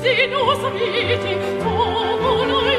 Christi nos viti, tu volus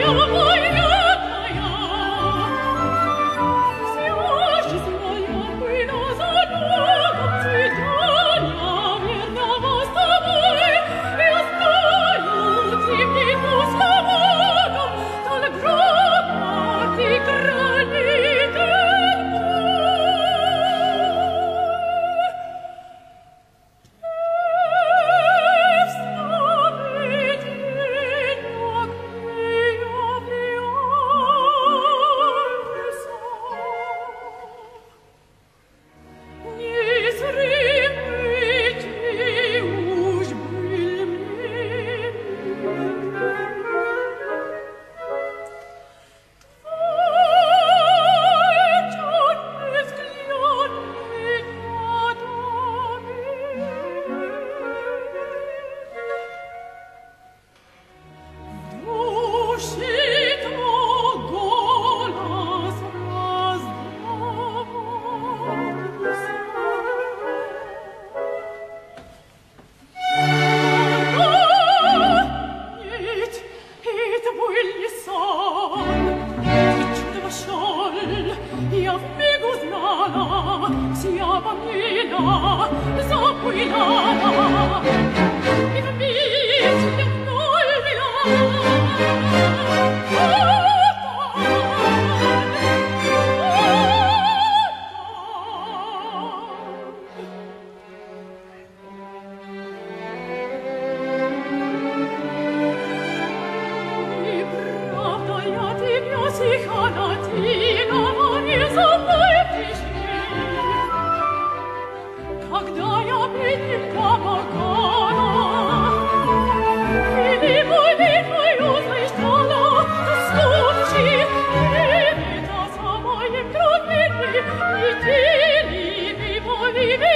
vivi